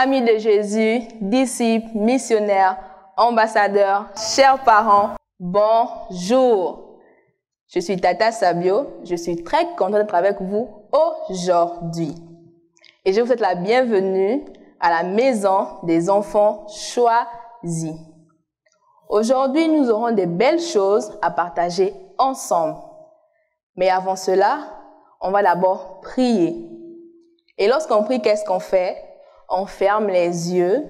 Amis de Jésus, disciples, missionnaires, ambassadeurs, chers parents, bonjour. Je suis Tata Sabio, je suis très contente d'être avec vous aujourd'hui. Et je vous souhaite la bienvenue à la maison des enfants choisis. Aujourd'hui, nous aurons des belles choses à partager ensemble. Mais avant cela, on va d'abord prier. Et lorsqu'on prie, qu'est-ce qu'on fait? On ferme les yeux,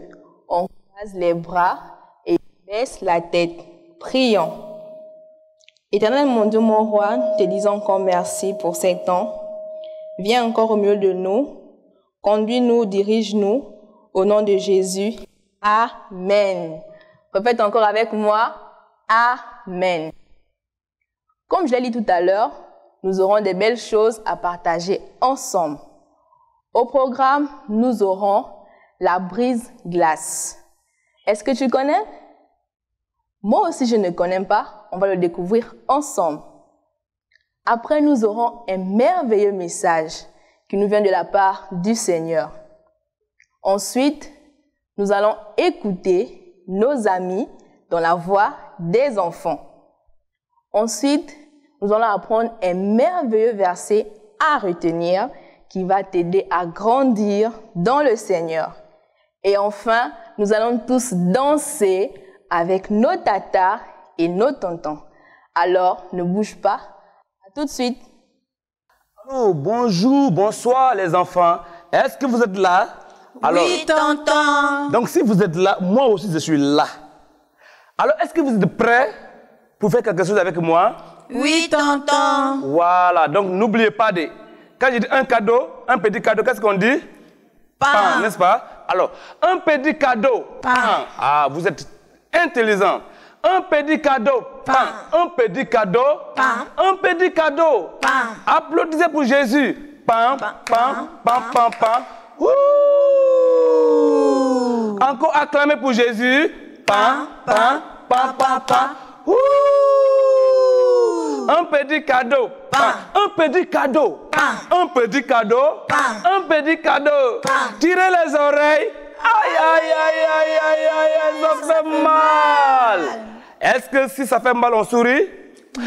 on croise les bras et baisse la tête. Prions. Éternel mon Dieu, mon roi, te disons encore merci pour ces temps. Viens encore au milieu de nous. Conduis-nous, dirige-nous. Au nom de Jésus. Amen. Répète encore avec moi. Amen. Comme je l'ai dit tout à l'heure, nous aurons des belles choses à partager ensemble. Au programme, nous aurons la brise glace. Est-ce que tu connais? Moi aussi, je ne connais pas. On va le découvrir ensemble. Après, nous aurons un merveilleux message qui nous vient de la part du Seigneur. Ensuite, nous allons écouter nos amis dans la voix des enfants. Ensuite, nous allons apprendre un merveilleux verset à retenir qui va t'aider à grandir dans le Seigneur. Et enfin, nous allons tous danser avec nos tatas et nos tontons. Alors, ne bouge pas. À tout de suite. Oh, bonjour, bonsoir les enfants. Est-ce que vous êtes là? Oui, tonton. Donc si vous êtes là, moi aussi je suis là. Alors est-ce que vous êtes prêts pour faire quelque chose avec moi? Oui, tonton. Voilà, donc n'oubliez pas de... Quand je dis un cadeau, un petit cadeau, qu'est-ce qu'on dit? Pain. n'est-ce pas? Alors, un petit cadeau. Pain. Ah, vous êtes intelligent. Un petit cadeau. Pain. Un petit cadeau. Pain. Un petit cadeau. Pain. Applaudissez pour Jésus. Pain, pain, Pain. pain, pain, pain. Ouh. Encore acclamez pour Jésus. Pain, pain, pain, pain, pain. Ouh. Un petit cadeau. Un petit cadeau. Un petit cadeau. Un petit cadeau. Tirez les oreilles. Aïe, aïe, aïe, aïe, aïe, aïe, aïe, ça fait mal. Est-ce que si ça fait mal, on sourit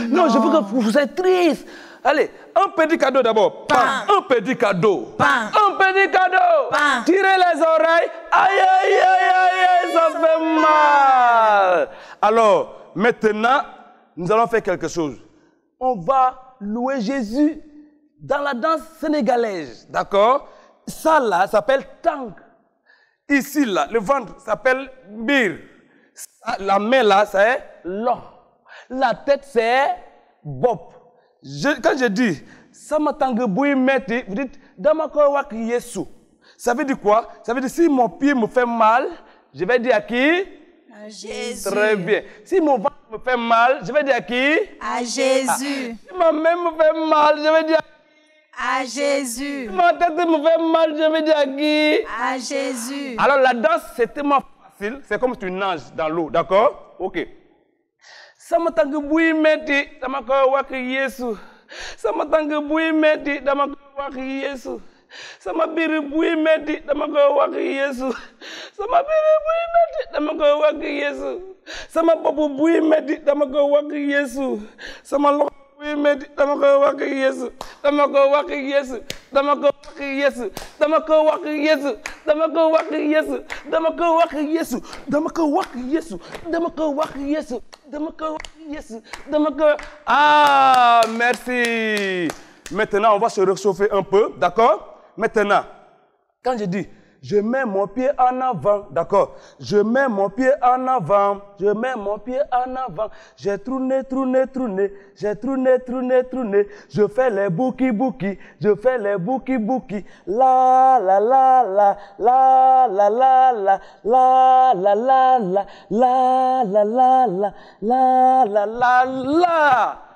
Non, je veux que vous êtes triste. Allez, un petit cadeau d'abord. Un petit cadeau. Un petit cadeau. Tirez les oreilles. Aïe, aïe, aïe, aïe, aïe, ça fait mal. Alors, maintenant, nous allons faire quelque chose. On va louer Jésus dans la danse sénégalaise. D'accord? Ça là s'appelle tank. Ici là, le ventre s'appelle bir. La main là, c'est lo. La tête, c'est bob. Je- quand je dis Samatangue Boui Meti, vous dites Damako Wak Yesu. Ça veut dire quoi? Ça veut dire si mon pied me fait mal, je vais dire à qui? À Jésus. Très bien. Si mon ventre me fait mal, je vais dire à qui? À Jésus. Si ma main me fait mal, je vais dire à À Jésus. Si ma tête me fait mal, je vais dire à qui? À Jésus. Alors la danse, c'est tellement facile. C'est comme si tu nages dans l'eau, d'accord? Ok. Sama tanga bui meti, dama ko wak Yesu. Sama tanga bui meti, dama ko wak Yesu. Sama biri bui meti, dama ko wak Yesu. Sama biri bui meti, dama ko wak Yesu. Sama bobu bui meti, dama ko wak Yesu. Sama lo bui meti, dama ko wak Yesu. Dama ko wak Yesu. Dama ko wak Yesu. Dama ko wak Yesu. Dama ko wak Yesu. Dama ko wak Yesu. Dama ko wak Yesu. Dama ko wak Yesu. Dama ko wak Yesu. Dama ko Ah, merci. Maintenant, on va se réchauffer un peu, d'accord Maintenant, quand je dis je mets mon pied en avant, d'accord Je mets mon pied en avant, je mets mon pied en avant. J'ai tourné, tourné, tourné, j'ai tourné, tourné, tourné. Je fais les bouki bouki, je fais les bouki bouki. La la la la la la la la la la la la la la la la la la la la.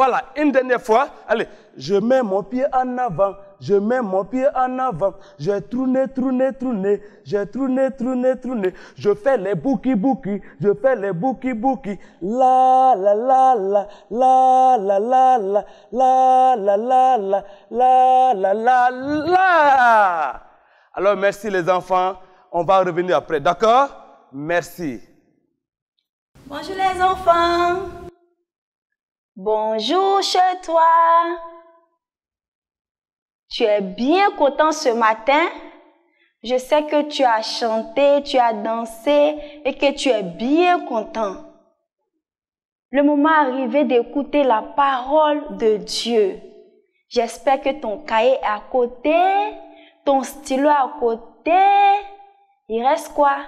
Voilà, une dernière fois. Allez, je mets mon pied en avant, je mets mon pied en avant. J'ai tourné, tourné, tourné, j'ai tourné, tourné, tourné. Je fais les bouki bouki, je fais les bouki bouki. La la la la, la la la la, la la la la, la la la la. Alors merci les enfants, on va revenir après, d'accord Merci. Bonjour les enfants. Bonjour chez toi. Tu es bien content ce matin? Je sais que tu as chanté, tu as dansé et que tu es bien content. Le moment est arrivé d'écouter la parole de Dieu. J'espère que ton cahier est à côté, ton stylo est à côté. Il reste quoi?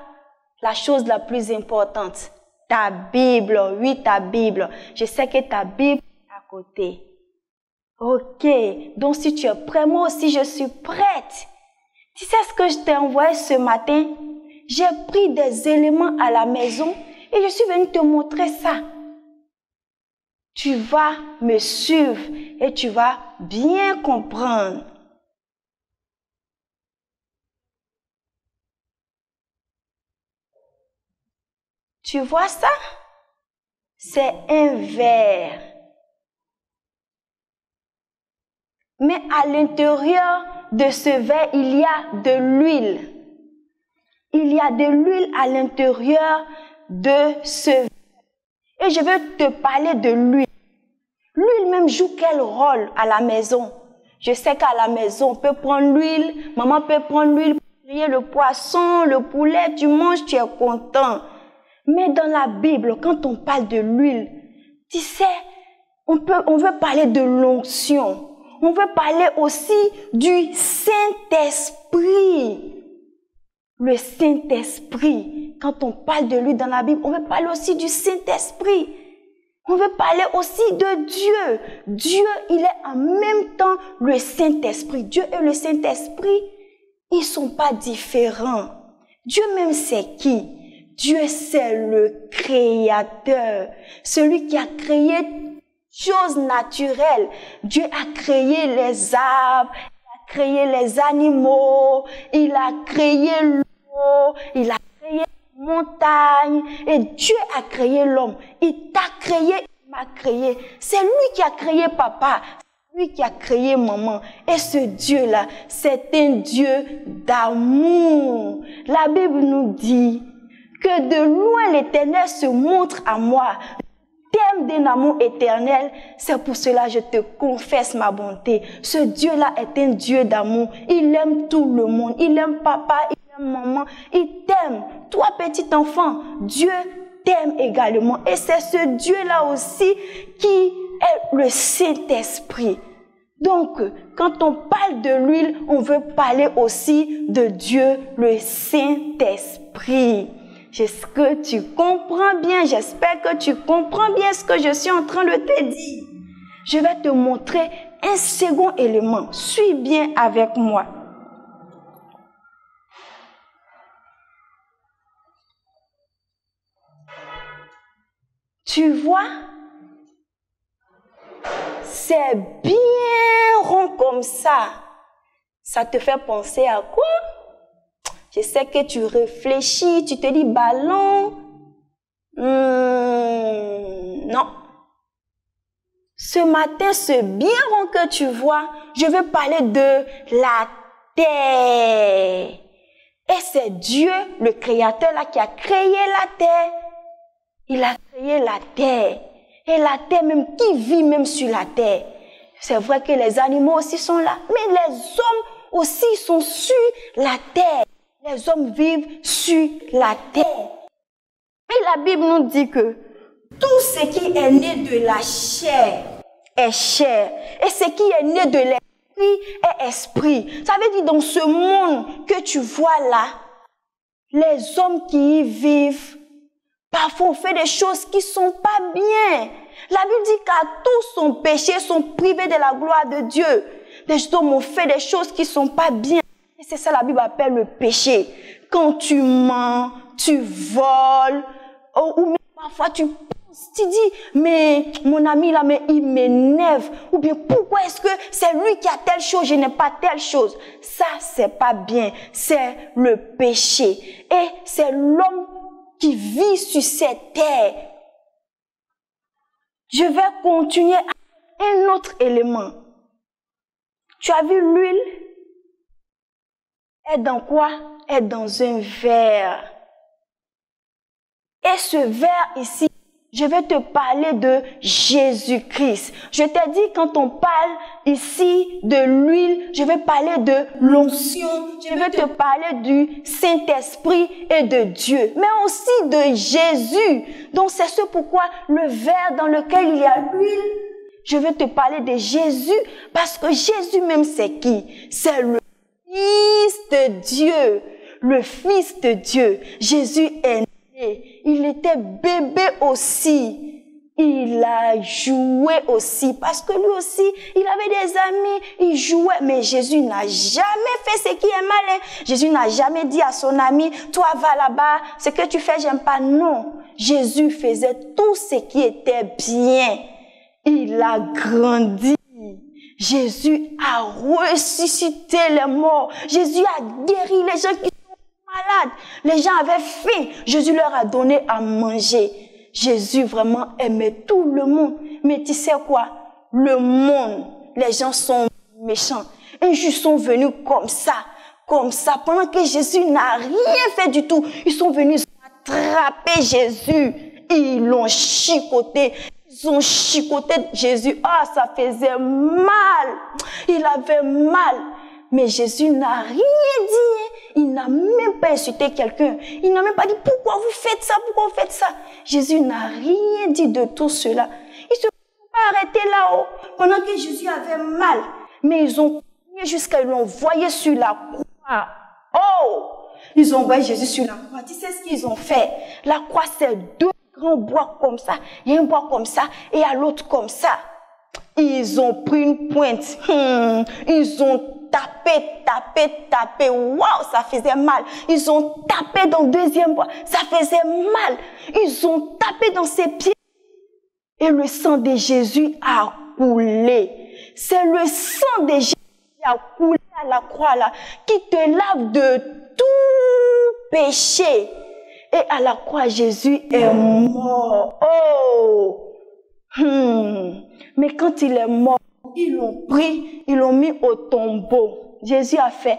La chose la plus importante, ta Bible. Oui, ta Bible. Je sais que ta Bible est à côté. Ok, donc si tu es prêt, moi aussi je suis prête. Tu sais ce que je t'ai envoyé ce matin? J'ai pris des éléments à la maison et je suis venue te montrer ça. Tu vas me suivre et tu vas bien comprendre. Tu vois ça? C'est un verre. Mais à l'intérieur de ce verre, il y a de l'huile. Il y a de l'huile à l'intérieur de ce verre. Et je veux te parler de l'huile. L'huile même joue quel rôle à la maison? Je sais qu'à la maison, on peut prendre l'huile, maman peut prendre l'huile pour griller le poisson, le poulet, tu manges, tu es content. Mais dans la Bible, quand on parle de l'huile, tu sais, on, peut, on veut parler de l'onction. On veut parler aussi du Saint-Esprit. Le Saint-Esprit. Quand on parle de lui dans la Bible, on veut parler aussi du Saint-Esprit. On veut parler aussi de Dieu. Dieu, il est en même temps le Saint-Esprit. Dieu et le Saint-Esprit, ils sont pas différents. Dieu même c'est qui? Dieu c'est le créateur, celui qui a créé choses naturelles. Dieu a créé les arbres, il a créé les animaux, il a créé l'eau, il a créé les montagnes et Dieu a créé l'homme. Il t'a créé, il m'a créé. C'est lui qui a créé papa, lui qui a créé maman. Et ce Dieu-là, c'est un Dieu d'amour. La Bible nous dit que de loin l'éternel se montre à moi. Thème d'un amour éternel, c'est pour cela que je te confesse ma bonté. Ce Dieu-là est un Dieu d'amour. Il aime tout le monde. Il aime papa, il aime maman. Il t'aime. Toi, petit enfant, Dieu t'aime également. Et c'est ce Dieu-là aussi qui est le Saint-Esprit. Donc, quand on parle de l'huile, on veut parler aussi de Dieu, le Saint-Esprit. Est-ce que tu comprends bien? J'espère que tu comprends bien ce que je suis en train de te dire. Je vais te montrer un second élément. Suis bien avec moi. Tu vois, c'est bien rond comme ça. Ça te fait penser à quoi? Je sais que tu réfléchis, tu te dis ballon. Hmm, non. Ce matin, ce bien que tu vois, je veux parler de la terre. Et c'est Dieu, le créateur là, qui a créé la terre. Il a créé la terre. Et la terre même, qui vit même sur la terre. C'est vrai que les animaux aussi sont là, mais les hommes aussi sont sur la terre. Les hommes vivent sur la terre. Et la Bible nous dit que tout ce qui est né de la chair est chair. Et ce qui est né de l'esprit est esprit. Ça veut dire dans ce monde que tu vois là, les hommes qui y vivent, parfois on fait des choses qui sont pas bien. La Bible dit qu'à tous son péché sont privés de la gloire de Dieu. Les hommes ont fait des choses qui sont pas bien. C'est ça la Bible appelle le péché. Quand tu mens, tu voles, ou, même parfois tu tu dis, mais mon ami là, mais il m'énerve. Ou bien, pourquoi est-ce que c'est lui qui a telle chose, je n'ai pas telle chose? Ça, c'est pas bien. C'est le péché. Et c'est l'homme qui vit sur cette terre. Je vais continuer à un autre élément. Tu as vu l'huile? Est dans quoi? Est dans un verre. Et ce verre ici, je vais te parler de Jésus-Christ. Je t'ai dit, quand on parle ici de l'huile, je vais parler de l'onction, je vais te parler du Saint-Esprit et de Dieu, mais aussi de Jésus. Donc c'est ce pourquoi le verre dans lequel il y a l'huile, je vais te parler de Jésus, parce que Jésus même c'est qui? C'est le De Dieu. Le Fils de Dieu. Jésus est il était bébé aussi. Il a joué aussi parce que lui aussi, il avait des amis, il jouait. Mais Jésus n'a jamais fait ce qui est malin. Jésus n'a jamais dit à son ami, toi va là-bas, ce que tu fais, j'aime pas. Non. Jésus faisait tout ce qui était bien. Il a grandi. Jésus a ressuscité les morts. Jésus a guéri les gens qui malades. Les gens avaient faim. Jésus leur a donné à manger. Jésus vraiment aimait tout le monde. Mais tu sais quoi? Le monde, les gens sont méchants. Ils sont venus comme ça, comme ça, pendant que Jésus n'a rien fait du tout. Ils sont venus attraper Jésus. Ils l'ont chicoté. Ont chicoté Jésus. Ah, ça faisait mal. Il avait mal. Mais Jésus n'a rien dit. Il n'a même pas insulté quelqu'un. Il n'a même pas dit pourquoi vous faites ça, pourquoi vous faites ça? Jésus n'a rien dit de tout cela. Ils se sont pas arrêtés là-haut pendant que Jésus avait mal. Mais ils ont jusqu'à l'envoyer sur la croix. Oh! Ils ont envoyé Jésus sur la croix. Tu sais ce qu'ils ont fait? La croix, c'est deux grands bois comme ça. Il y a un bois comme ça et à l'autre comme ça. Ils ont pris une pointe. Hmm. Ils ont tapé, tapé, tapé. Waouh, ça faisait mal. Ils ont tapé dans le deuxième bois. Ça faisait mal. Ils ont tapé dans ses pieds. Et le sang de Jésus a coulé. C'est le sang de Jésus qui a coulé à la croix là, qui te lave de tout péché. Et à la croix, Jésus est mort. Oh! Hmm. Mais quand il est mort, ils l'ont pris, ils l'ont mis au tombeau. Jésus a fait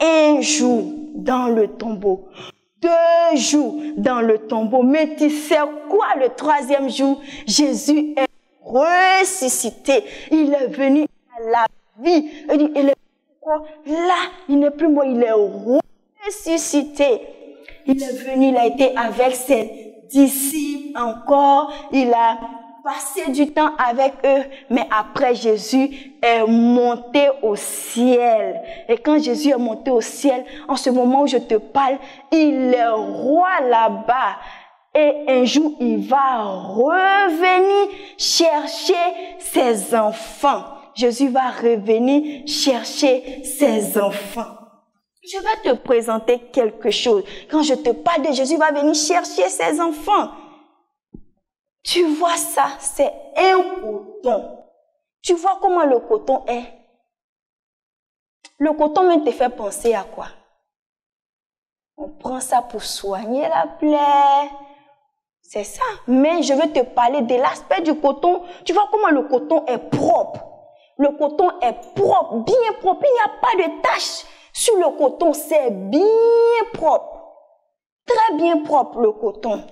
un jour dans le tombeau, deux jours dans le tombeau. Mais tu sais quoi, le troisième jour, Jésus est ressuscité. Il est venu à la vie. Il est là, il n'est plus mort, il est ressuscité. Il est venu, il a été avec ses disciples encore. Il a passer du temps avec eux, mais après Jésus est monté au ciel. Et quand Jésus est monté au ciel, en ce moment où je te parle, il est roi là-bas. Et un jour, il va revenir chercher ses enfants. Jésus va revenir chercher ses enfants. Je vais te présenter quelque chose. Quand je te parle de Jésus, il va venir chercher ses enfants. Tu vois ça, c'est un coton. Tu vois comment le coton est Le coton même te fait penser à quoi? On prend ça pour soigner la plaie. C'est ça. Mais je veux te parler de l'aspect du coton. Tu vois comment le coton est propre. Le coton est propre, bien propre. Il n'y a pas de taches sur le coton. C'est bien propre. Très bien propre le coton.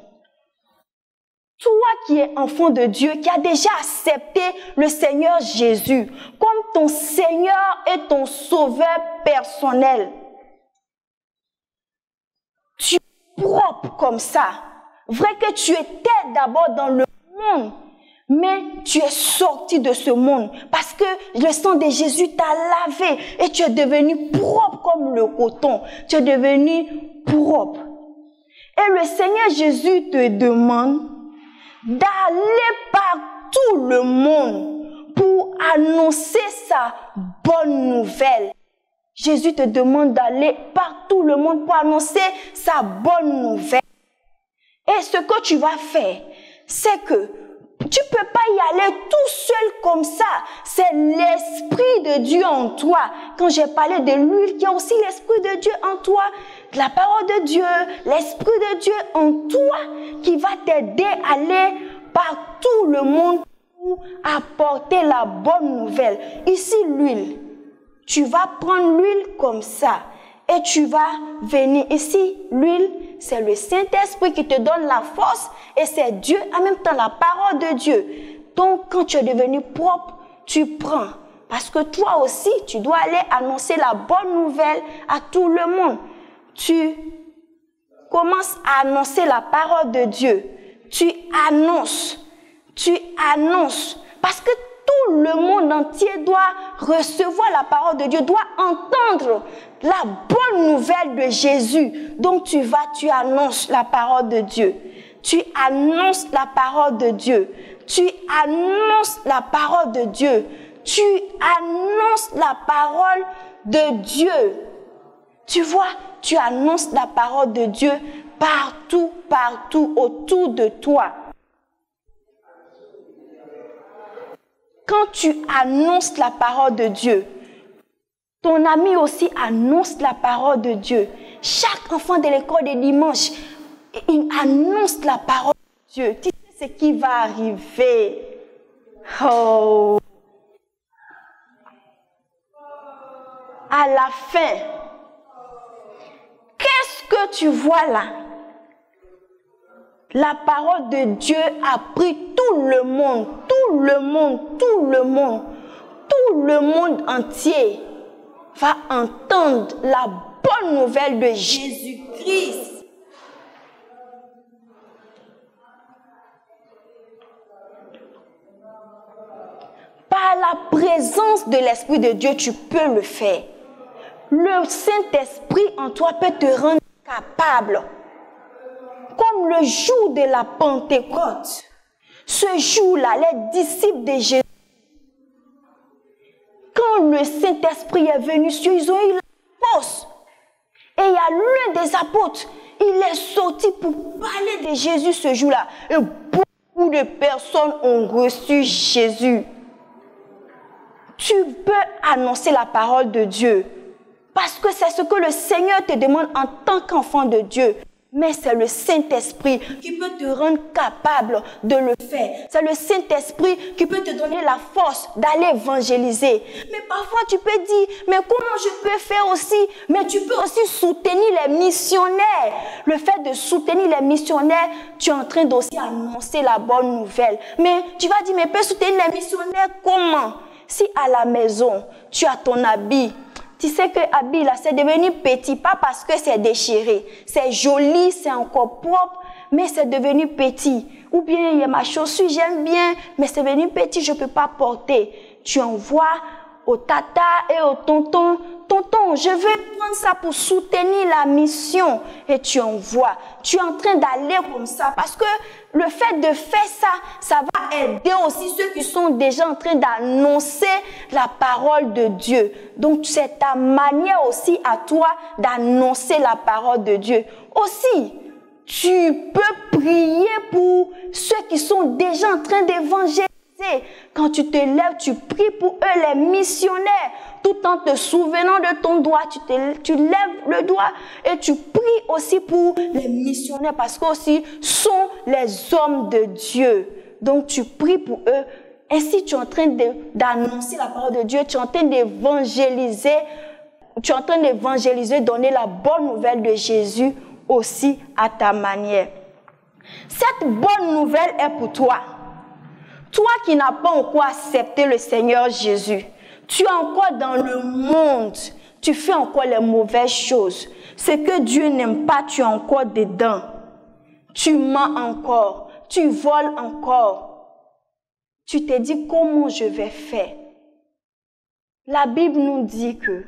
Toi qui es enfant de Dieu, qui as déjà accepté le Seigneur Jésus comme ton Seigneur et ton Sauveur personnel, tu es propre comme ça. Vrai que tu étais d'abord dans le monde, mais tu es sorti de ce monde parce que le sang de Jésus t'a lavé et tu es devenu propre comme le coton. Tu es devenu propre. Et le Seigneur Jésus te demande d'aller par tout le monde pour annoncer sa bonne nouvelle. Jésus te demande d'aller par tout le monde pour annoncer sa bonne nouvelle. Et ce que tu vas faire, c'est que tu peux pas y aller tout seul comme ça. C'est l'Esprit de Dieu en toi. Quand j'ai parlé de l'huile, il y a aussi l'Esprit de Dieu en toi. La parole de Dieu, l'Esprit de Dieu en toi qui va t'aider à aller par tout le monde pour apporter la bonne nouvelle. Ici, l'huile. Tu vas prendre l'huile comme ça et tu vas venir ici. L'huile, c'est le Saint-Esprit qui te donne la force et c'est Dieu, en même temps la parole de Dieu. Donc, quand tu es devenu propre, tu prends. Parce que toi aussi, tu dois aller annoncer la bonne nouvelle à tout le monde. Tu commences à annoncer la parole de Dieu. Tu annonces. Tu annonces. Parce que tout le monde entier doit recevoir la parole de Dieu, doit entendre la bonne nouvelle de Jésus. Donc tu vas, tu annonces la parole de Dieu. Tu annonces la parole de Dieu. Tu annonces la parole de Dieu. Tu annonces la parole de Dieu. Tu vois, tu annonces la parole de Dieu partout, partout autour de toi. Quand tu annonces la parole de Dieu, ton ami aussi annonce la parole de Dieu. Chaque enfant de l'école des dimanches, il annonce la parole de Dieu. Tu sais ce qui va arriver. Oh. À la fin, qu'est-ce que tu vois là? La parole de Dieu a pris tout le monde, tout le monde, tout le monde, tout le monde entier va entendre la bonne nouvelle de Jésus-Christ. Par la présence de l'Esprit de Dieu, tu peux le faire. Le Saint-Esprit en toi peut te rendre capable. Comme le jour de la Pentecôte. Ce jour-là, les disciples de Jésus le Saint-Esprit est venu sur eux, ils ont eu la force. Et il y a l'un des apôtres, il est sorti pour parler de Jésus ce jour-là. Et beaucoup de personnes ont reçu Jésus. Tu peux annoncer la parole de Dieu. Parce que c'est ce que le Seigneur te demande en tant qu'enfant de Dieu. Mais c'est le Saint-Esprit qui peut te rendre capable de le faire. C'est le Saint-Esprit qui peut te donner la force d'aller évangéliser. Mais parfois tu peux dire, mais comment je peux faire aussi? Mais tu peux aussi soutenir les missionnaires. Le fait de soutenir les missionnaires, tu es en train d'aussi annoncer la bonne nouvelle. Mais tu vas dire, mais peux soutenir les missionnaires comment? Si à la maison, tu as ton habit, tu sais que habit là, c'est devenu petit, pas parce que c'est déchiré. C'est joli, c'est encore propre, mais c'est devenu petit. Ou bien il y a ma chaussure, j'aime bien, mais c'est devenu petit, je peux pas porter. Tu envoies au tata et au tonton, tonton, je veux prendre ça pour soutenir la mission. Et tu envoies. Tu es en train d'aller comme ça parce que le fait de faire ça, ça va aider aussi ceux qui sont déjà en train d'annoncer la parole de Dieu. Donc c'est ta manière aussi à toi d'annoncer la parole de Dieu. Aussi, tu peux prier pour ceux qui sont déjà en train d'évangéliser. Quand tu te lèves, tu pries pour eux, les missionnaires, tout en te souvenant de ton doigt. Tu, lèves le doigt et tu pries aussi pour les missionnaires parce qu'aussi sont les hommes de Dieu. Donc tu pries pour eux. Ainsi, tu es en train d'annoncer la parole de Dieu, tu es en train d'évangéliser, tu es en train d'évangéliser, donner la bonne nouvelle de Jésus aussi à ta manière. Cette bonne nouvelle est pour toi. Toi qui n'as pas encore accepté le Seigneur Jésus, tu es encore dans le monde, tu fais encore les mauvaises choses. Ce que Dieu n'aime pas, tu es encore dedans. Tu mens encore, tu voles encore. Tu te dis comment je vais faire? La Bible nous dit que,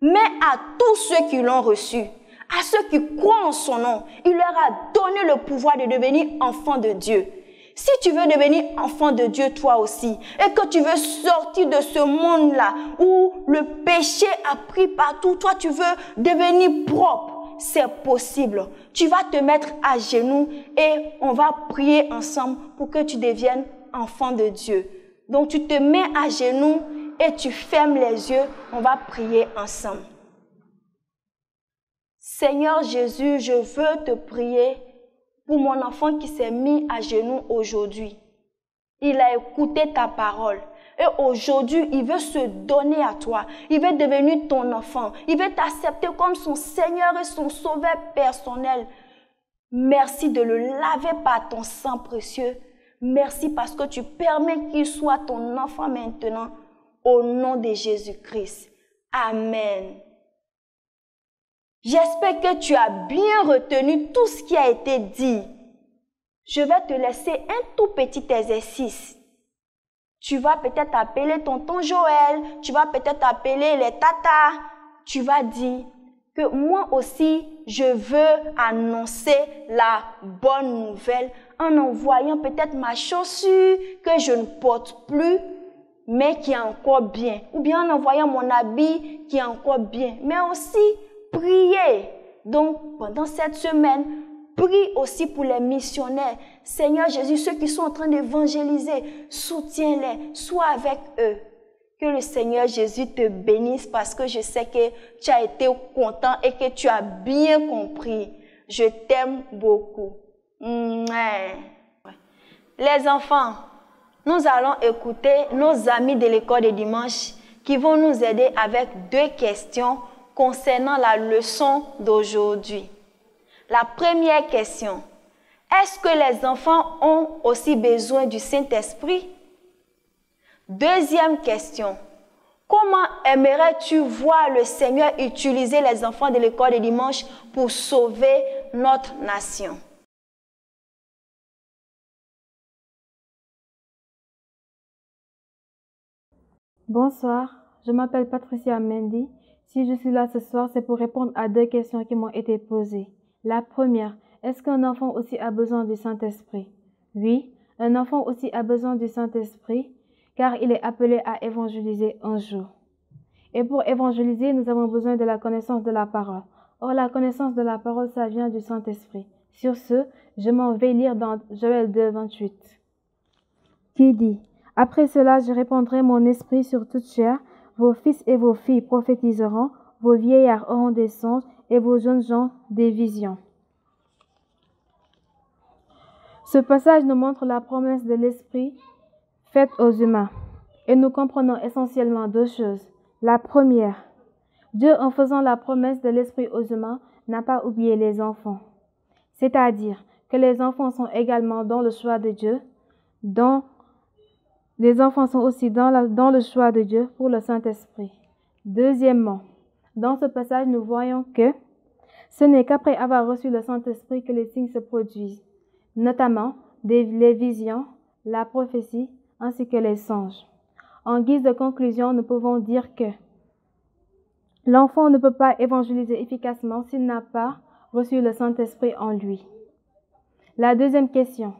mais à tous ceux qui l'ont reçu, à ceux qui croient en son nom, il leur a donné le pouvoir de devenir enfants de Dieu. Si tu veux devenir enfant de Dieu toi aussi, et que tu veux sortir de ce monde-là où le péché a pris partout, toi tu veux devenir propre, c'est possible. Tu vas te mettre à genoux et on va prier ensemble pour que tu deviennes enfant de Dieu. Donc tu te mets à genoux et tu fermes les yeux. On va prier ensemble. Seigneur Jésus, je veux te prier pour mon enfant qui s'est mis à genoux aujourd'hui. Il a écouté ta parole. Et aujourd'hui, il veut se donner à toi. Il veut devenir ton enfant. Il veut t'accepter comme son Seigneur et son Sauveur personnel. Merci de le laver par ton sang précieux. Merci parce que tu permets qu'il soit ton enfant maintenant. Au nom de Jésus-Christ. Amen. J'espère que tu as bien retenu tout ce qui a été dit. Je vais te laisser un tout petit exercice. Tu vas peut-être appeler tonton Joël, tu vas peut-être appeler les tatas. Tu vas dire que moi aussi, je veux annoncer la bonne nouvelle en envoyant peut-être ma chaussure que je ne porte plus, mais qui est encore bien. Ou bien en envoyant mon habit qui est encore bien. Mais aussi, prier. Donc, pendant cette semaine, prie aussi pour les missionnaires. Seigneur Jésus, ceux qui sont en train d'évangéliser, soutiens-les, sois avec eux. Que le Seigneur Jésus te bénisse parce que je sais que tu as été content et que tu as bien compris. Je t'aime beaucoup. Les enfants, nous allons écouter nos amis de l'école de dimanche qui vont nous aider avec deux questions concernant la leçon d'aujourd'hui. La première question, est-ce que les enfants ont aussi besoin du Saint-Esprit? Deuxième question, comment aimerais-tu voir le Seigneur utiliser les enfants de l'école de dimanche pour sauver notre nation? Bonsoir, je m'appelle Patricia Mendy si je suis là ce soir, c'est pour répondre à deux questions qui m'ont été posées. La première, est-ce qu'un enfant aussi a besoin du Saint-Esprit? Oui, un enfant aussi a besoin du Saint-Esprit, car il est appelé à évangéliser un jour. Et pour évangéliser, nous avons besoin de la connaissance de la parole. Or, la connaissance de la parole, ça vient du Saint-Esprit. Sur ce, je m'en vais lire dans Joël 2, 28, qui dit, Après cela, je répandrai mon esprit sur toute chair, vos fils et vos filles prophétiseront, vos vieillards auront des songes et vos jeunes gens des visions. Ce passage nous montre la promesse de l'Esprit faite aux humains. Et nous comprenons essentiellement deux choses. La première, Dieu, en faisant la promesse de l'Esprit aux humains, n'a pas oublié les enfants. C'est-à-dire que les enfants sont également dans le choix de Dieu, dans les enfants sont aussi dans, le choix de Dieu pour le Saint-Esprit. Deuxièmement, dans ce passage, nous voyons que ce n'est qu'après avoir reçu le Saint-Esprit que les signes se produisent, notamment les visions, la prophétie ainsi que les songes. En guise de conclusion, nous pouvons dire que l'enfant ne peut pas évangéliser efficacement s'il n'a pas reçu le Saint-Esprit en lui. La deuxième question,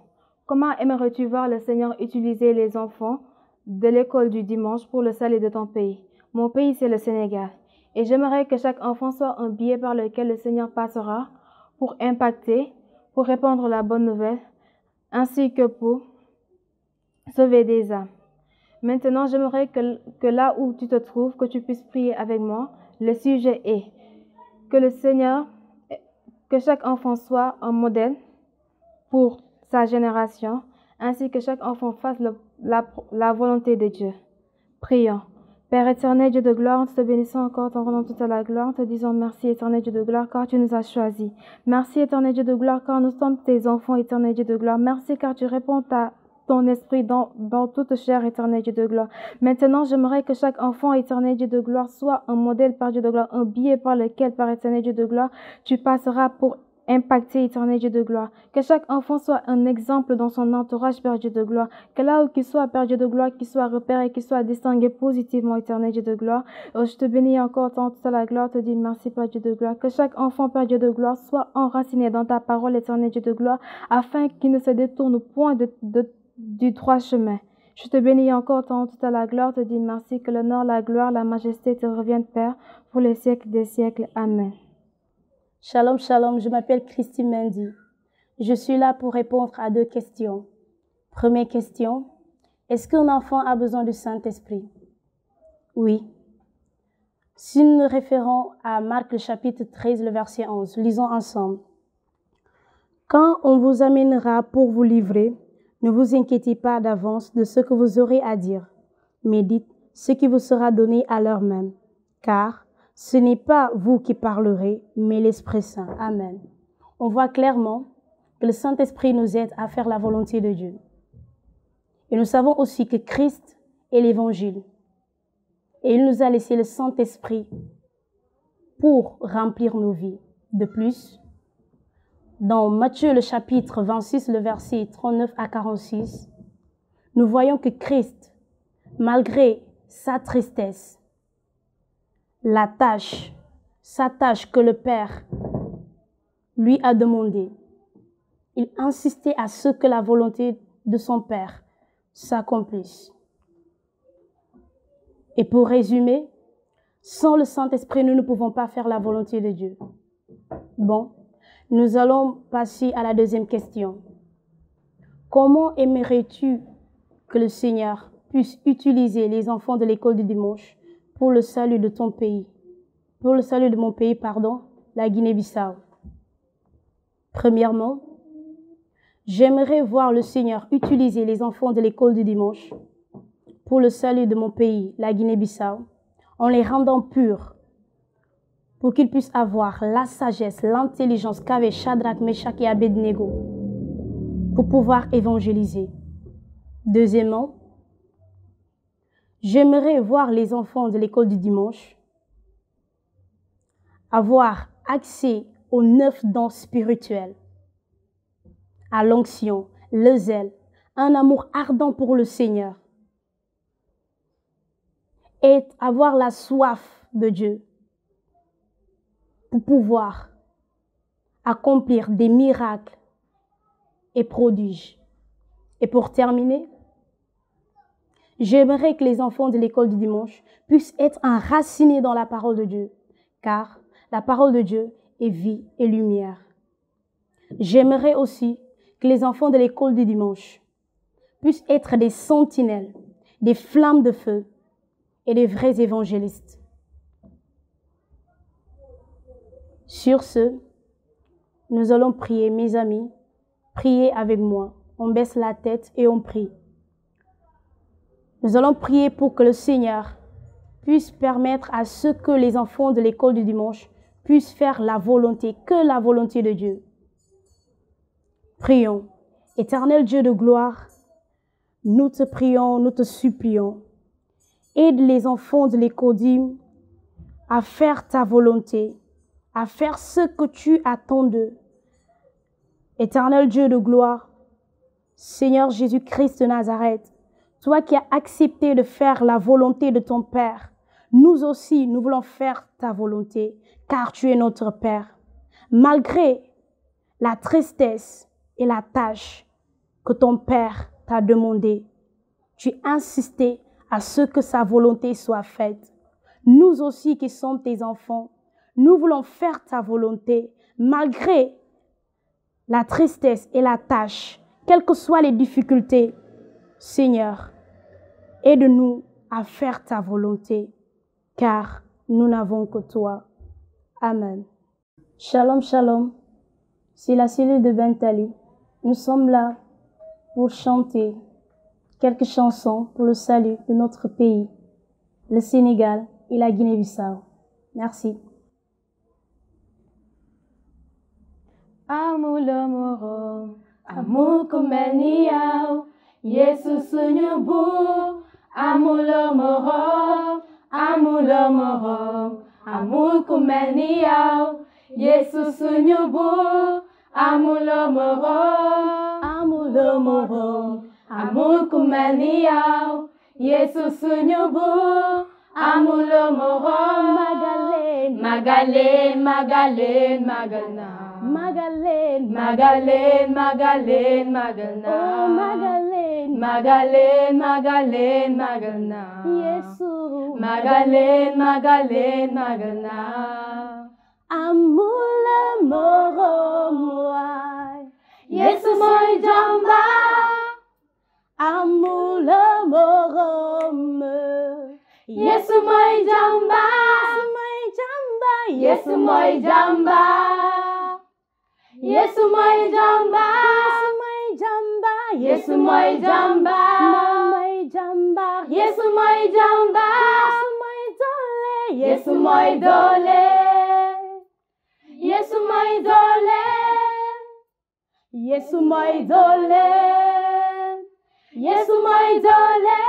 Comment aimerais-tu voir le Seigneur utiliser les enfants de l'école du dimanche pour le salut de ton pays? Mon pays, c'est le Sénégal. Et j'aimerais que chaque enfant soit un billet par lequel le Seigneur passera pour impacter, pour répandre la bonne nouvelle, ainsi que pour sauver des âmes. Maintenant, j'aimerais que, que, là où tu te trouves, que tu puisses prier avec moi. Le sujet est que le Seigneur, que chaque enfant soit un modèle pour sa génération, ainsi que chaque enfant fasse la, volonté de Dieu. Prions. Père éternel, Dieu de gloire, nous te bénissons encore, t'en rendant toute la gloire, te disons merci éternel Dieu de gloire, car tu nous as choisis. Merci éternel Dieu de gloire, car nous sommes tes enfants éternel Dieu de gloire. Merci car tu réponds à ton esprit dans, dans toute chair éternel Dieu de gloire. Maintenant, j'aimerais que chaque enfant éternel Dieu de gloire soit un modèle par Dieu de gloire, un billet par lequel, par éternel Dieu de gloire, tu passeras pour impacté, éternel Dieu de gloire. Que chaque enfant soit un exemple dans son entourage, Père Dieu de gloire. Que là où qu'il soit, Père Dieu de gloire, qu'il soit repéré, qu'il soit distingué positivement, éternel Dieu de gloire. Oh, je te bénis encore tant toute la gloire, te dis merci, Père de gloire. Que chaque enfant, Père Dieu de gloire, soit enraciné dans ta parole, éternel Dieu de gloire, afin qu'il ne se détourne point du droit chemin. Je te bénis encore tant toute la gloire, te dis merci, que l'honneur, la gloire, la majesté te reviennent, Père, pour les siècles des siècles. Amen. Shalom, shalom, je m'appelle Christine Mendy. Je suis là pour répondre à deux questions. Première question, est-ce qu'un enfant a besoin du Saint-Esprit? Oui. Si nous nous référons à Marc le chapitre 13, le verset 11, lisons ensemble. Quand on vous amènera pour vous livrer, ne vous inquiétez pas d'avance de ce que vous aurez à dire, mais dites ce qui vous sera donné à l'heure même, car ce n'est pas vous qui parlerez, mais l'Esprit Saint. Amen. On voit clairement que le Saint-Esprit nous aide à faire la volonté de Dieu. Et nous savons aussi que Christ est l'Évangile. Et il nous a laissé le Saint-Esprit pour remplir nos vies. De plus, dans Matthieu le chapitre 26, le verset 39 à 46, nous voyons que Christ, malgré sa tristesse, la tâche, sa tâche que le Père lui a demandé, il insistait à ce que la volonté de son Père s'accomplisse. Et pour résumer, sans le Saint-Esprit, nous ne pouvons pas faire la volonté de Dieu. Bon, nous allons passer à la deuxième question. Comment aimerais-tu que le Seigneur puisse utiliser les enfants de l'école du dimanche pour le salut de ton pays, pour le salut de mon pays, pardon, la Guinée-Bissau Premièrement, J'aimerais voir le Seigneur utiliser les enfants de l'école du dimanche pour le salut de mon pays, la Guinée-Bissau, en les rendant purs, pour qu'ils puissent avoir la sagesse, l'intelligence qu'avaient Shadrach, Meshach et Abednego pour pouvoir évangéliser. Deuxièmement, j'aimerais voir les enfants de l'école du dimanche avoir accès aux neuf dons spirituels à l'onction, le zèle, un amour ardent pour le Seigneur et avoir la soif de Dieu pour pouvoir accomplir des miracles et prodiges. Et pour terminer, j'aimerais que les enfants de l'école du dimanche puissent être enracinés dans la parole de Dieu, car la parole de Dieu est vie et lumière. J'aimerais aussi que les enfants de l'école du dimanche puissent être des sentinelles, des flammes de feu et des vrais évangélistes. Sur ce, nous allons prier, mes amis, priez avec moi. On baisse la tête et on prie. Nous allons prier pour que le Seigneur puisse permettre à ce que les enfants de l'école du dimanche puissent faire la volonté, que la volonté de Dieu. Prions. Éternel Dieu de gloire, nous te prions, nous te supplions. Aide les enfants de l'écodime à faire ta volonté, à faire ce que tu attends d'eux. Éternel Dieu de gloire, Seigneur Jésus-Christ de Nazareth, toi qui as accepté de faire la volonté de ton Père, nous aussi, nous voulons faire ta volonté, car tu es notre Père. Malgré la tristesse, et la tâche que ton Père t'a demandé. Tu insistais à ce que sa volonté soit faite. Nous aussi qui sommes tes enfants, nous voulons faire ta volonté malgré la tristesse et la tâche, quelles que soient les difficultés. Seigneur, aide-nous à faire ta volonté, car nous n'avons que toi. Amen. Shalom, shalom. C'est la cellule de Bentali. Nous sommes là pour chanter quelques chansons pour le salut de notre pays, le Sénégal et la Guinée-Bissau. Merci. amul moho, amul moho, amul kumeniao, Jesus unyubu, amul moho, amul moho, amul kumeniao, Jesus unyubu, amul moho, magalen, magalen, magalen, magana. Magalen, Magalen, Magalen, Magana. Oh, Magalen. Magalen, Magalen, Magdalena. Yesu. Magalen, Magalen, Magalna. Amula moro moi. Yesu moi jamba. Amula moro me. 예수 moi jamba. moi jamba. 예수 moi jamba. 예수 moi jamba. 예수 moi jamba. Yesu mooy jàmbaar Yesu mooy jàmbaar Yesu mooy jàmbaar Yesu mooy jàmbaar Yesu mooy doole Yesu mooy doole Yesu mooy doole Yesu mooy doole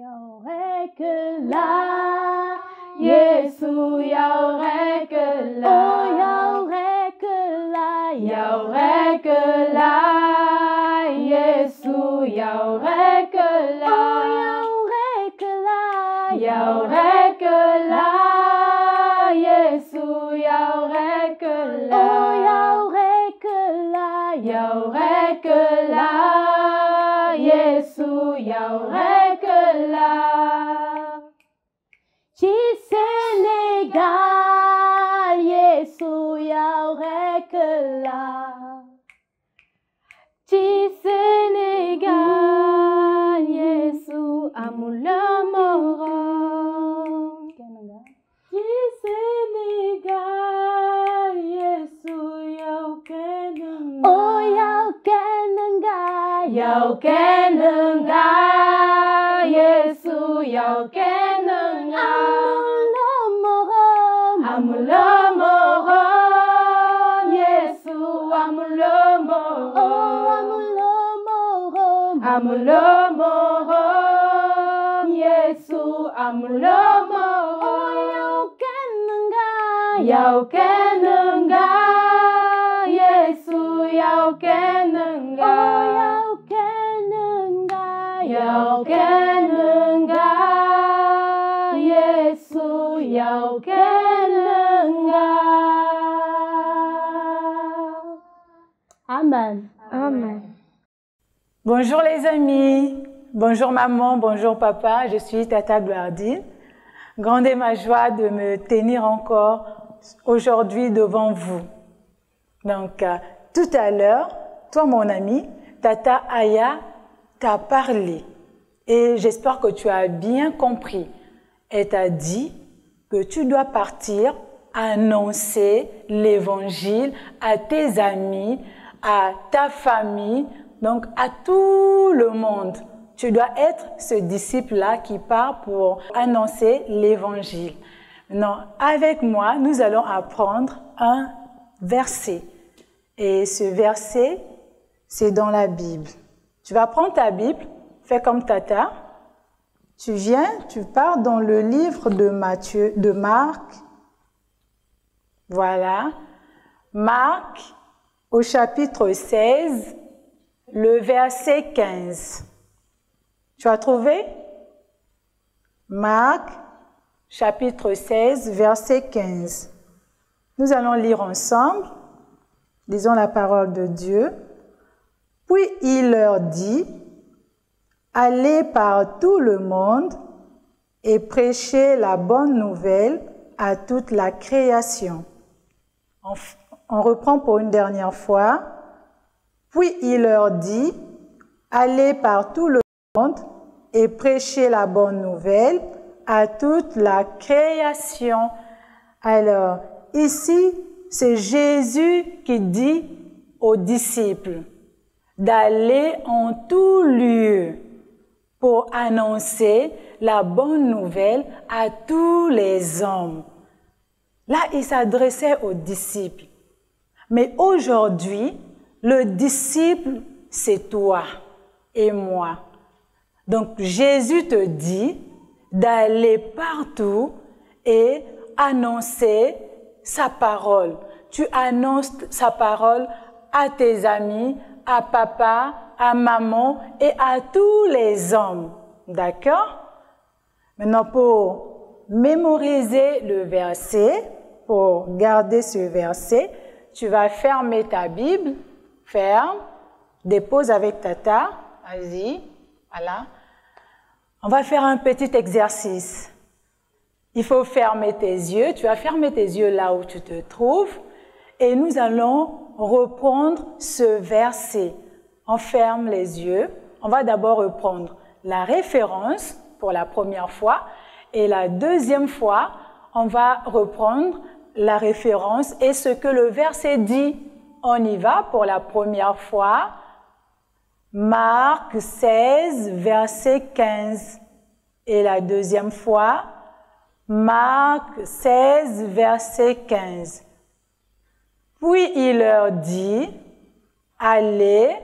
yow rek la Yesu yow rek la yow rek la yow rek la Yesu yow rek la oh yow rek la yow rek la Yesu yow rek la oh yow rek la yow rek la Yesu yow rek la ci Sénégal 有嘅能啊，耶稣有嘅能啊，阿姆勒摩诃，耶稣阿姆勒摩诃，阿姆勒摩诃，阿姆勒摩诃，耶稣阿姆勒摩诃，有嘅能啊，有嘅。Bonjour les amis, bonjour maman, bonjour papa, je suis Tata Gloardine. Grande est ma joie de me tenir encore aujourd'hui devant vous. Donc, euh, tout à l'heure, toi mon ami, Tata Aya t'a parlé et j'espère que tu as bien compris. Elle t'a dit que tu dois partir annoncer l'évangile à tes amis, à ta famille, donc à tout le monde. Tu dois être ce disciple-là qui part pour annoncer l'évangile. Non, avec moi, nous allons apprendre un verset. Et ce verset, c'est dans la Bible. Tu vas prendre ta Bible, fais comme Tata. Tu viens, tu pars dans le livre de Matthieu, de Marc. Voilà. Marc, au chapitre 16, le verset 15. Tu as trouvé? Marc, chapitre 16, verset 15. Nous allons lire ensemble. Lisons la parole de Dieu. Puis il leur dit, Allez par tout le monde et prêchez la bonne nouvelle à toute la création. On, on reprend pour une dernière fois. Puis il leur dit, Allez par tout le monde et prêchez la bonne nouvelle à toute la création. Alors, ici, c'est Jésus qui dit aux disciples d'aller en tout lieu pour annoncer la bonne nouvelle à tous les hommes. Là, il s'adressait aux disciples. Mais aujourd'hui, le disciple, c'est toi et moi. Donc Jésus te dit d'aller partout et annoncer sa parole. Tu annonces sa parole à tes amis, à papa, à maman et à tous les hommes. D'accord? Maintenant, pour mémoriser le verset, pour garder ce verset, tu vas fermer ta Bible, ferme, dépose avec tata, vas-y, voilà. On va faire un petit exercice. Il faut fermer tes yeux. Tu vas fermer tes yeux là où tu te trouves. Et nous allons reprendre ce verset. On ferme les yeux. On va d'abord reprendre la référence pour la première fois. Et la deuxième fois, on va reprendre la référence et ce que le verset dit. On y va pour la première fois. Marc 16, verset 15. Et la deuxième fois, Marc 16, verset 15. Puis il leur dit, allez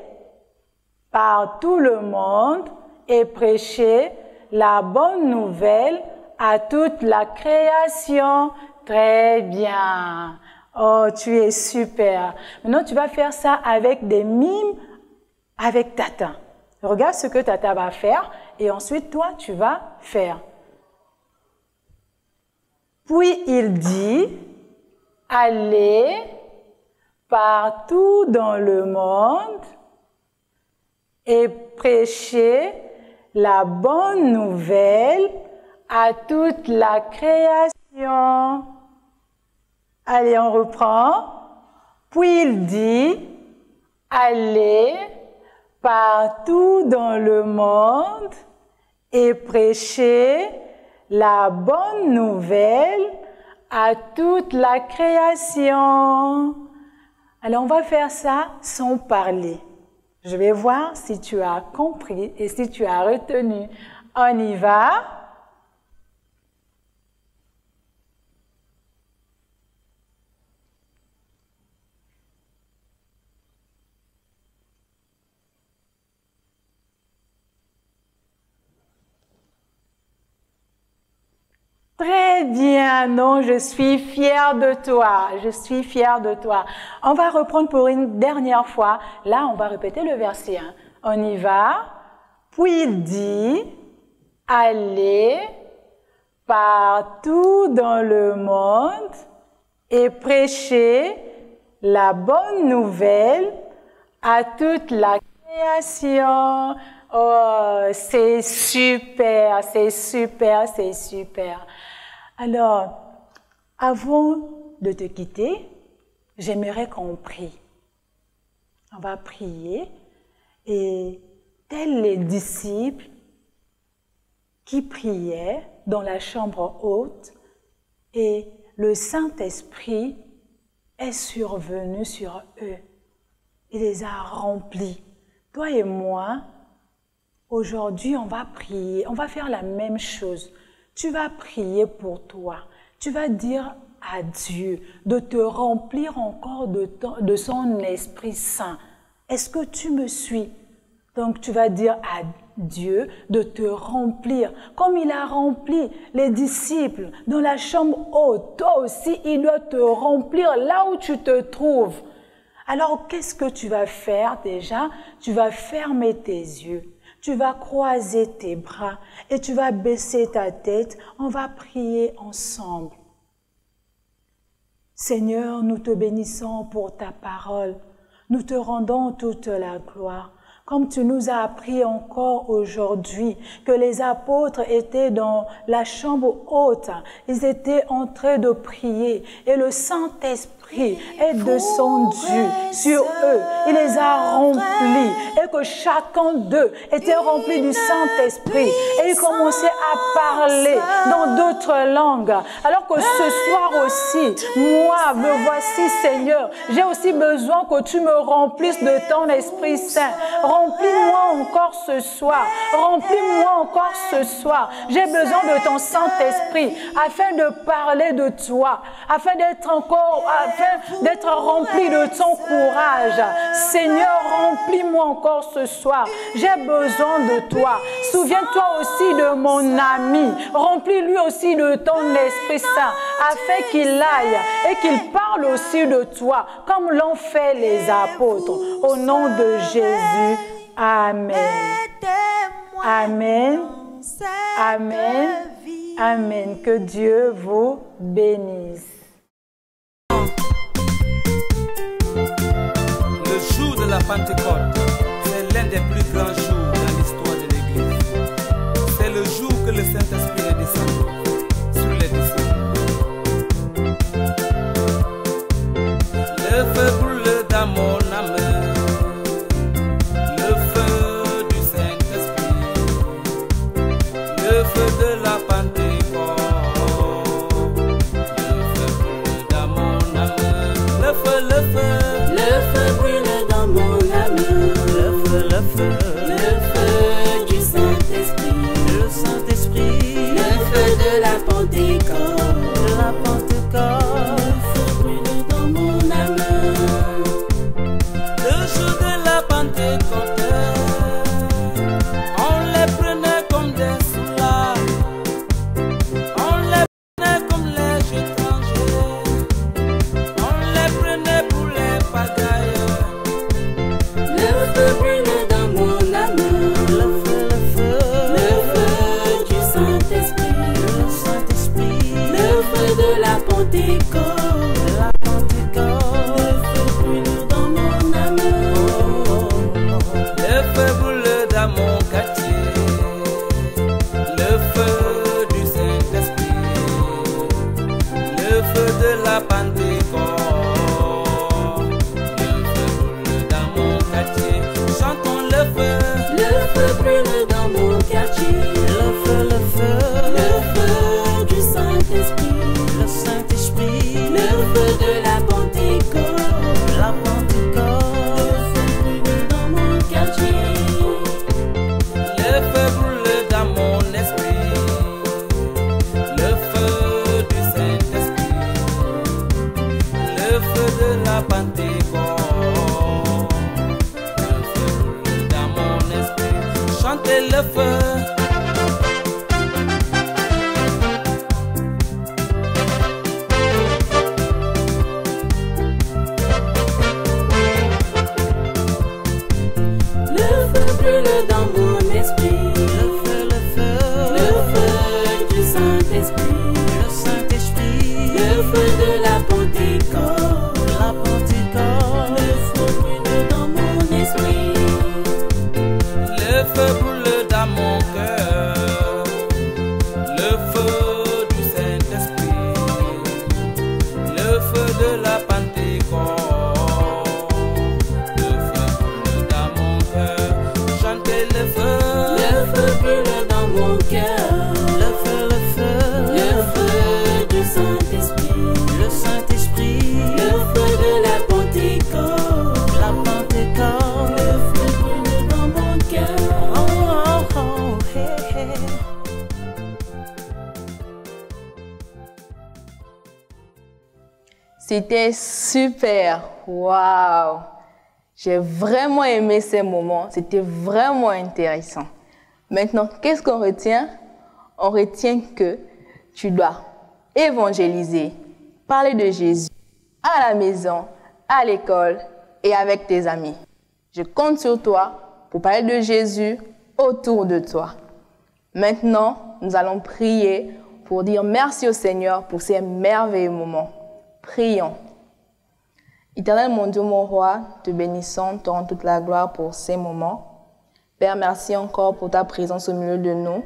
par tout le monde et prêchez la bonne nouvelle à toute la création. Très bien. Oh, tu es super. Maintenant, tu vas faire ça avec des mimes avec Tata. Regarde ce que Tata va faire et ensuite, toi, tu vas faire. Puis il dit, allez partout dans le monde et prêchez la bonne nouvelle à toute la création. Allez, on reprend. Puis il dit, allez partout dans le monde et prêchez la bonne nouvelle à toute la création. Alors on va faire ça sans parler. Je vais voir si tu as compris et si tu as retenu. On y va. Très bien, non, je suis fière de toi, je suis fière de toi. On va reprendre pour une dernière fois. Là, on va répéter le verset. Hein. On y va. Puis il dit, allez partout dans le monde et prêchez la bonne nouvelle à toute la création. Oh, c'est super, c'est super, c'est super. Alors, avant de te quitter, j'aimerais qu'on prie. On va prier et tels les disciples qui priaient dans la chambre haute et le Saint-Esprit est survenu sur eux. Il les a remplis. Toi et moi, aujourd'hui, on va prier, on va faire la même chose tu vas prier pour toi. Tu vas dire à Dieu de te remplir encore de, son Esprit Saint. Est-ce que tu me suis? Donc tu vas dire à Dieu de te remplir comme il a rempli les disciples dans la chambre haute. Toi aussi, il doit te remplir là où tu te trouves. Alors qu'est-ce que tu vas faire déjà? Tu vas fermer tes yeux tu vas croiser tes bras et tu vas baisser ta tête. On va prier ensemble. Seigneur, nous te bénissons pour ta parole. Nous te rendons toute la gloire. Comme tu nous as appris encore aujourd'hui que les apôtres étaient dans la chambre haute, ils étaient en train de prier et le Saint-Esprit est descendu sur eux. Il les a remplis et que chacun d'eux était rempli du Saint-Esprit et il commençait à parler dans d'autres langues. Alors que ce soir aussi, moi, me voici Seigneur, j'ai aussi besoin que tu me remplisses de ton Esprit Saint. Remplis-moi encore ce soir. Remplis-moi encore ce soir. J'ai besoin de ton Saint-Esprit afin de parler de toi, afin d'être encore, d'être rempli de ton courage. Seigneur, remplis-moi encore ce soir. J'ai besoin de toi. Souviens-toi aussi de mon ami. Remplis-lui aussi de ton Esprit Saint afin qu'il aille et qu'il parle aussi de toi comme l'ont fait les apôtres. Au nom de Jésus. Amen. Amen. Amen. Amen. Que Dieu vous bénisse. La Pentecôte, c'est l'un des plus grands C'était super. Waouh. J'ai vraiment aimé ces moments. C'était vraiment intéressant. Maintenant, qu'est-ce qu'on retient? On retient que tu dois évangéliser, parler de Jésus à la maison, à l'école et avec tes amis. Je compte sur toi pour parler de Jésus autour de toi. Maintenant, nous allons prier pour dire merci au Seigneur pour ces merveilleux moments. Prions. Éternel mon Dieu, mon roi, te bénissons, te rendons toute la gloire pour ces moments. Père, merci encore pour ta présence au milieu de nous.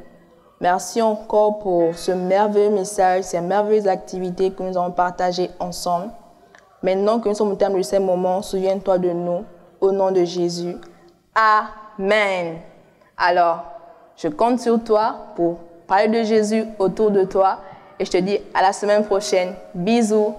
Merci encore pour ce merveilleux message, ces merveilleuses activités que nous avons partagées ensemble. Maintenant que nous sommes au terme de ces moments, souviens-toi de nous, au nom de Jésus. Amen. Alors, je compte sur toi pour parler de Jésus autour de toi et je te dis à la semaine prochaine. Bisous.